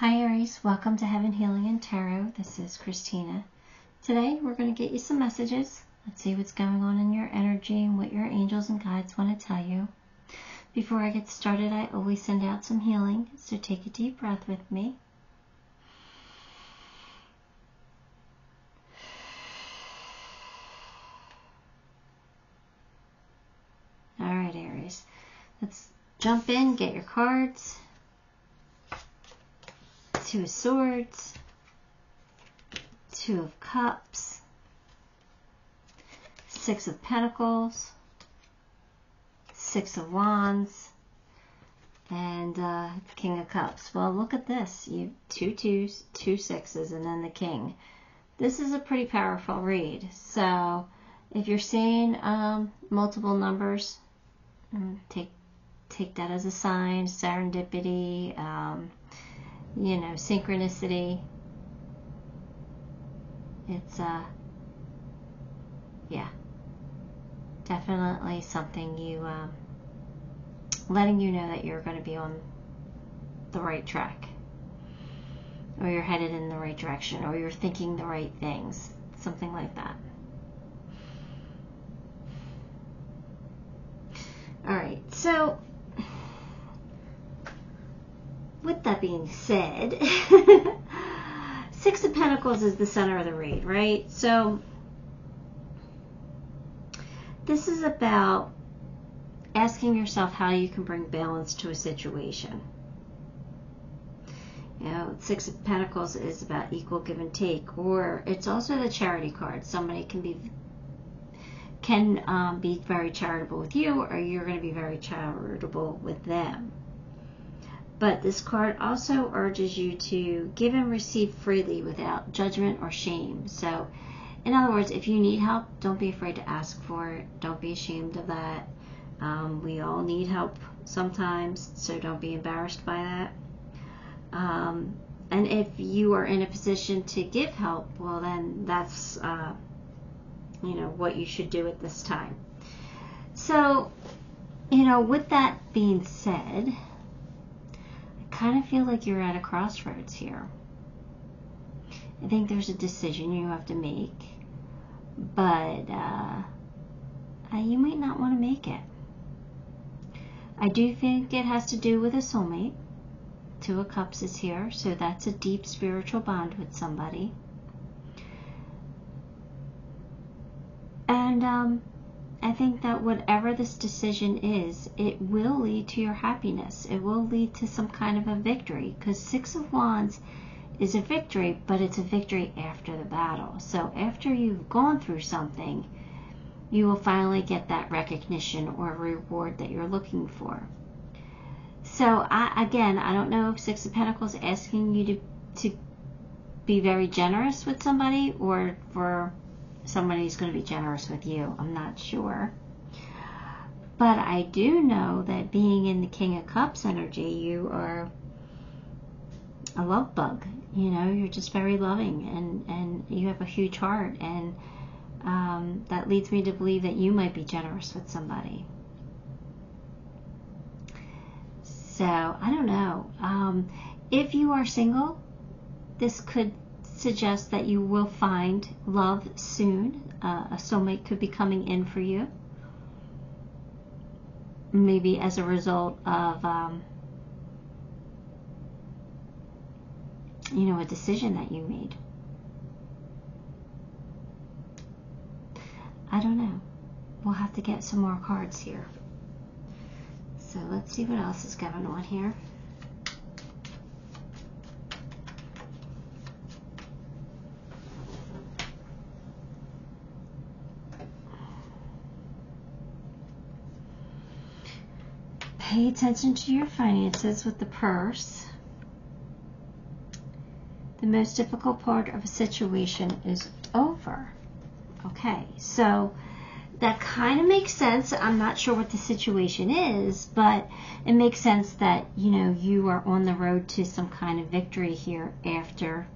Hi Aries, welcome to Heaven Healing and Tarot. This is Christina. Today we're going to get you some messages. Let's see what's going on in your energy and what your angels and guides want to tell you. Before I get started, I always send out some healing, so take a deep breath with me. All right, Aries. Let's jump in, get your cards. Two of Swords, Two of Cups, Six of Pentacles, Six of Wands, and uh, King of Cups. Well, look at this. You two twos, two sixes, and then the King. This is a pretty powerful read. So if you're seeing um, multiple numbers, mm, take take that as a sign. Serendipity. Um, you know, synchronicity. It's, uh, yeah, definitely something you, um, letting you know that you're going to be on the right track, or you're headed in the right direction, or you're thinking the right things, something like that. All right, so with that being said, Six of Pentacles is the center of the read, right? So this is about asking yourself how you can bring balance to a situation. You know, Six of Pentacles is about equal give and take, or it's also the charity card. Somebody can be can um, be very charitable with you, or you're going to be very charitable with them. But this card also urges you to give and receive freely without judgment or shame. So, in other words, if you need help, don't be afraid to ask for it. Don't be ashamed of that. Um, we all need help sometimes, so don't be embarrassed by that. Um, and if you are in a position to give help, well, then that's uh, you know what you should do at this time. So, you know, with that being said, kind of feel like you're at a crossroads here. I think there's a decision you have to make, but uh, uh, you might not want to make it. I do think it has to do with a soulmate. Two of Cups is here, so that's a deep spiritual bond with somebody. And um, I think that whatever this decision is, it will lead to your happiness. It will lead to some kind of a victory because Six of Wands is a victory, but it's a victory after the battle. So after you've gone through something, you will finally get that recognition or reward that you're looking for. So I, again, I don't know if Six of Pentacles asking you to to be very generous with somebody or for somebody's going to be generous with you. I'm not sure. But I do know that being in the King of Cups energy, you are a love bug. You know, you're just very loving and, and you have a huge heart. And um, that leads me to believe that you might be generous with somebody. So, I don't know. Um, if you are single, this could suggest that you will find love soon. Uh, a soulmate could be coming in for you. Maybe as a result of, um, you know, a decision that you made. I don't know. We'll have to get some more cards here. So let's see what else is going on here. Pay attention to your finances with the purse. The most difficult part of a situation is over. Okay, so that kind of makes sense. I'm not sure what the situation is, but it makes sense that, you know, you are on the road to some kind of victory here after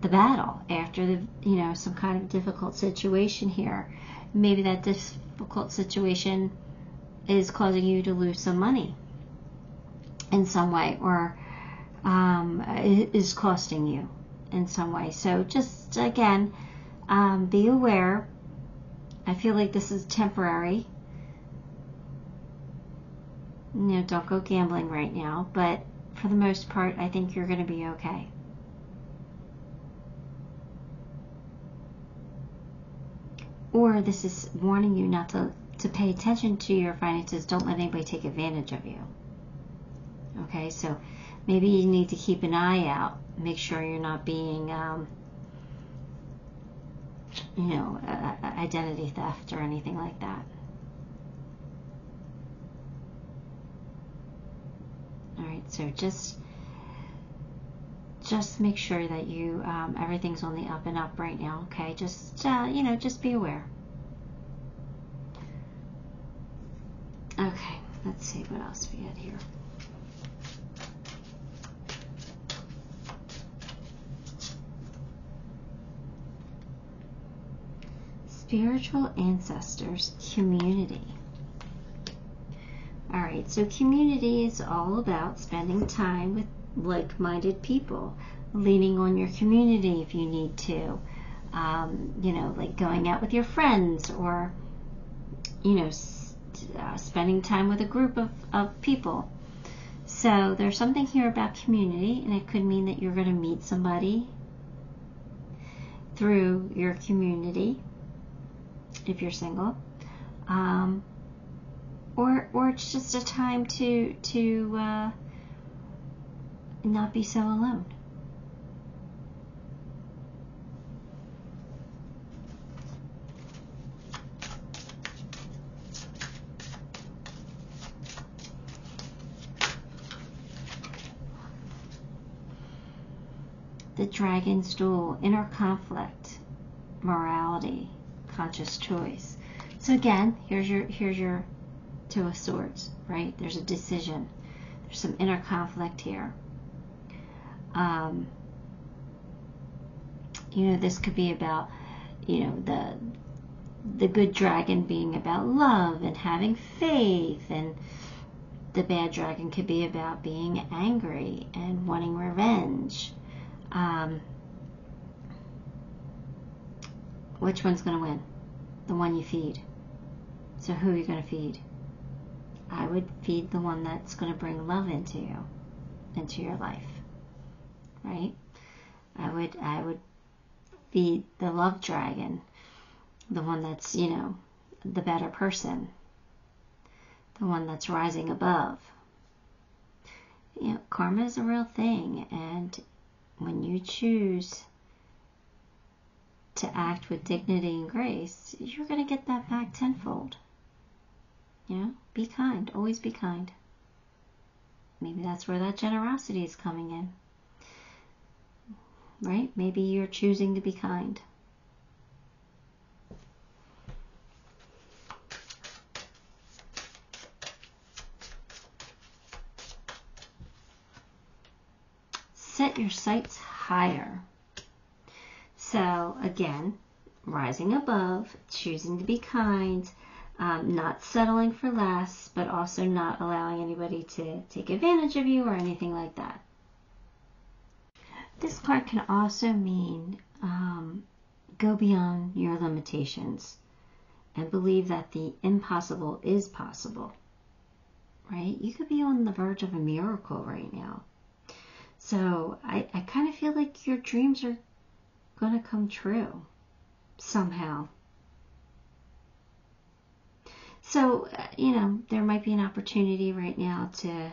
the battle, after the, you know, some kind of difficult situation here. Maybe that difficult situation is causing you to lose some money in some way or um, is costing you in some way. So just again, um, be aware. I feel like this is temporary. You know, don't go gambling right now, but for the most part, I think you're going to be okay. Or this is warning you not to, to pay attention to your finances. Don't let anybody take advantage of you. Okay, so maybe you need to keep an eye out. Make sure you're not being, um, you know, uh, identity theft or anything like that. All right, so just just make sure that you um, everything's on the up and up right now. Okay, just uh, you know, just be aware. Okay, let's see what else we had here. Spiritual ancestors community. All right, so community is all about spending time with like minded people, leaning on your community if you need to, um, you know, like going out with your friends or, you know, uh, spending time with a group of, of people. So there's something here about community, and it could mean that you're going to meet somebody through your community if you're single. Um, or or it's just a time to to uh, not be so alone. The dragon's duel, inner conflict, morality, conscious choice. So again, here's your here's your Two of Swords, right? There's a decision. There's some inner conflict here. Um, you know, this could be about, you know, the the good dragon being about love and having faith, and the bad dragon could be about being angry and wanting revenge. Um, which one's going to win? The one you feed. So who are you going to feed? I would feed the one that's going to bring love into you, into your life. Right? I would I would feed the love dragon, the one that's, you know, the better person, the one that's rising above. You know, karma is a real thing, and when you choose to act with dignity and grace, you're going to get that back tenfold. You know, be kind. Always be kind. Maybe that's where that generosity is coming in. Right? Maybe you're choosing to be kind. Set your sights higher. So, again, rising above, choosing to be kind, um, not settling for less, but also not allowing anybody to take advantage of you or anything like that. This card can also mean um, go beyond your limitations and believe that the impossible is possible. Right? You could be on the verge of a miracle right now. So I, I kind of feel like your dreams are going to come true somehow. So, uh, you know, there might be an opportunity right now to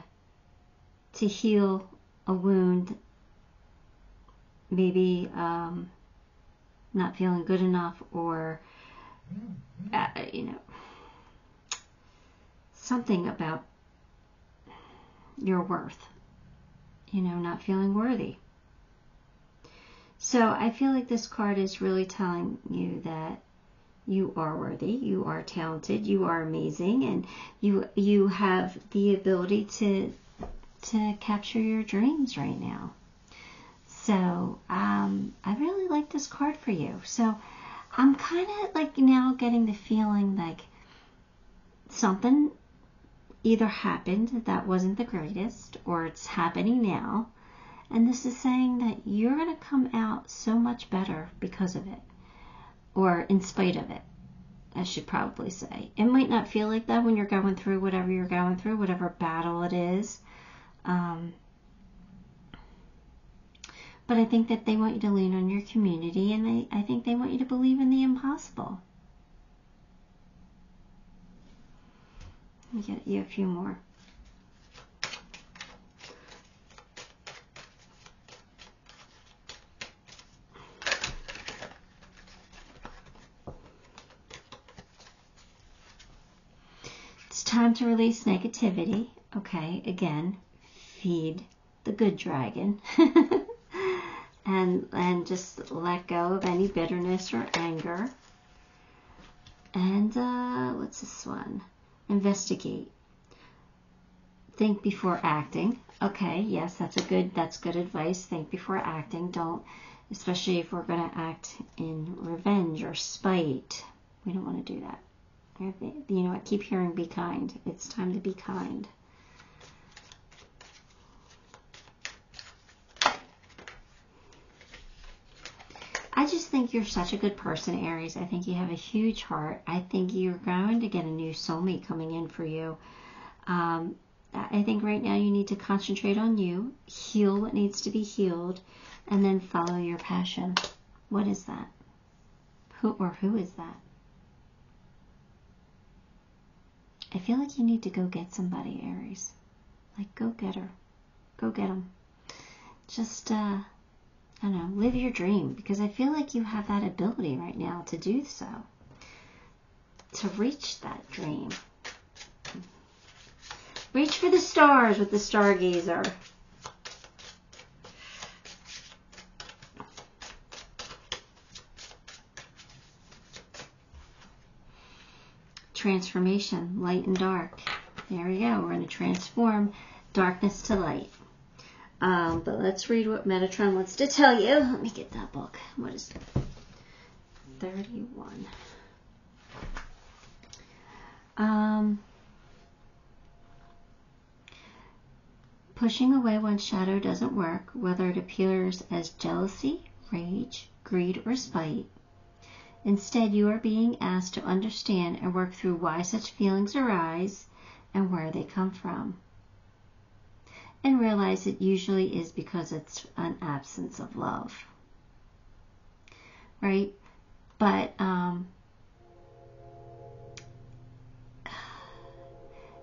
to heal a wound, maybe um, not feeling good enough, or uh, you know, something about your worth. You know, not feeling worthy. So I feel like this card is really telling you that you are worthy, you are talented, you are amazing, and you you have the ability to to capture your dreams right now. So um, I really like this card for you. So I'm kind of like now getting the feeling like something either happened that wasn't the greatest, or it's happening now, And this is saying that you're going to come out so much better because of it, or in spite of it, I should probably say. It might not feel like that when you're going through whatever you're going through, whatever battle it is. Um, but I think that they want you to lean on your community, and they, I think they want you to believe in the impossible. Let me get you a few more. It's time to release negativity. Okay, again, feed the good dragon. and and just let go of any bitterness or anger. And uh, what's this one? Investigate. Think before acting. Okay, yes, that's a good that's good advice. Think before acting. Don't, especially if we're going to act in revenge or spite. We don't want to do that. You know, I keep hearing be kind. It's time to be kind. I just think you're such a good person, Aries. I think you have a huge heart. I think you're going to get a new soulmate coming in for you. Um, I think right now you need to concentrate on you, heal what needs to be healed, and then follow your passion. What is that? Who or who is that? I feel like you need to go get somebody, Aries. Like, go get her. Go get them. Just, uh, I don't know, live your dream because I feel like you have that ability right now to do so. To reach that dream. Reach for the stars with the stargazer. transformation, light and dark. There we go. We're going to transform darkness to light. Um, but let's read what Metatron wants to tell you. Let me get that book. What is it? 31. Um, pushing away one's shadow doesn't work, whether it appears as jealousy, rage, greed, or spite. Instead, you are being asked to understand and work through why such feelings arise and where they come from. And realize it usually is because it's an absence of love. Right? But um,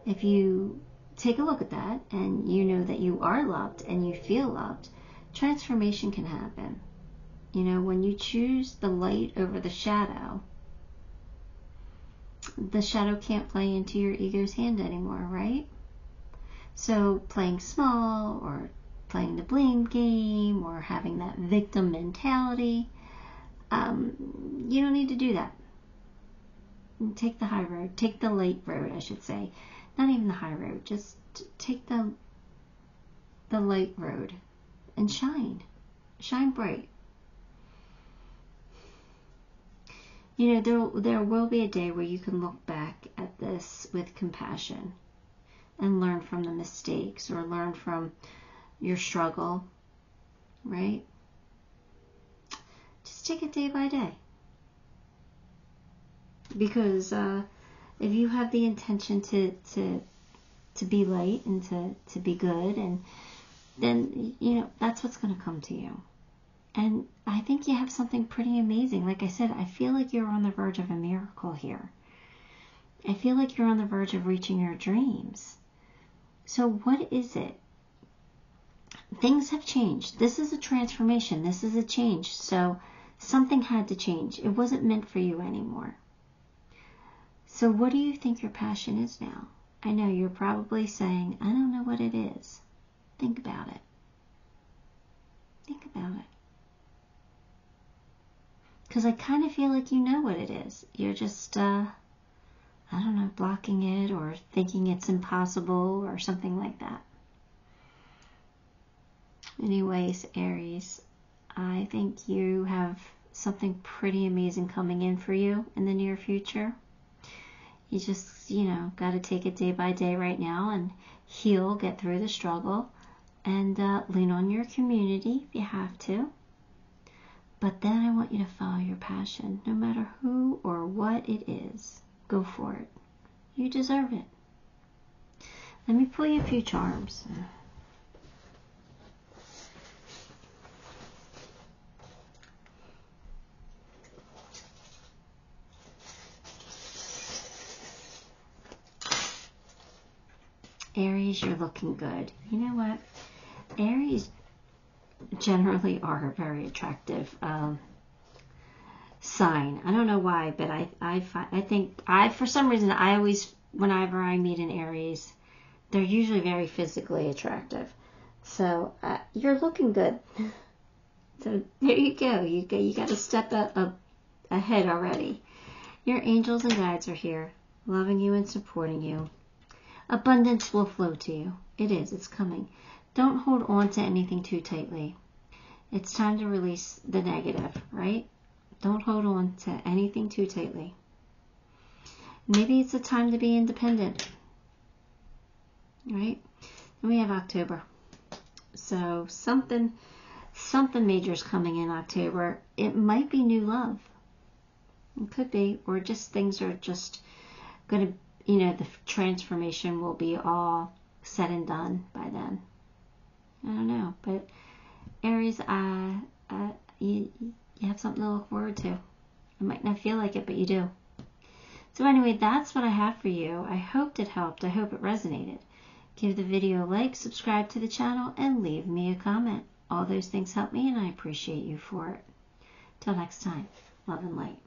if you take a look at that and you know that you are loved and you feel loved, transformation can happen. You know, when you choose the light over the shadow, the shadow can't play into your ego's hand anymore, right? So playing small or playing the blame game or having that victim mentality, um, you don't need to do that. Take the high road, take the light road, I should say. Not even the high road, just take the the light road and shine. Shine bright. you know there there will be a day where you can look back at this with compassion and learn from the mistakes or learn from your struggle right just take it day by day because uh, if you have the intention to to to be light and to to be good and then you know that's what's going to come to you and I think you have something pretty amazing. Like I said, I feel like you're on the verge of a miracle here. I feel like you're on the verge of reaching your dreams. So, what is it? Things have changed. This is a transformation. This is a change. So, something had to change. It wasn't meant for you anymore. So, what do you think your passion is now? I know you're probably saying, I don't know what it is. Think about it. Think about it. Because I kind of feel like you know what it is. You're just, uh, I don't know, blocking it or thinking it's impossible or something like that. Anyways, Aries, I think you have something pretty amazing coming in for you in the near future. You just, you know, got to take it day by day right now and heal, get through the struggle, and uh, lean on your community if you have to. But then I want you to follow your passion, no matter who or what it is. Go for it. You deserve it. Let me pull you a few charms. Aries, you're looking good. You know what? Aries generally are very attractive um, sign. I don't know why, but I I I think I for some reason I always whenever I meet an Aries, they're usually very physically attractive. So uh, you're looking good. So there you go. You go, you got to step up, up ahead already. Your angels and guides are here, loving you and supporting you. Abundance will flow to you. It is. It's coming. Don't hold on to anything too tightly. It's time to release the negative, right? Don't hold on to anything too tightly. Maybe it's a time to be independent, right? We have October. So something something major is coming in October. It might be new love. It could be, or just things are just going to, you know, the transformation will be all said and done by then. I don't know, but Aries, uh, uh, you, you have something to look forward to. You might not feel like it, but you do. So anyway, that's what I have for you. I hoped it helped. I hope it resonated. Give the video a like, subscribe to the channel, and leave me a comment. All those things help me, and I appreciate you for it. Till next time, love and light.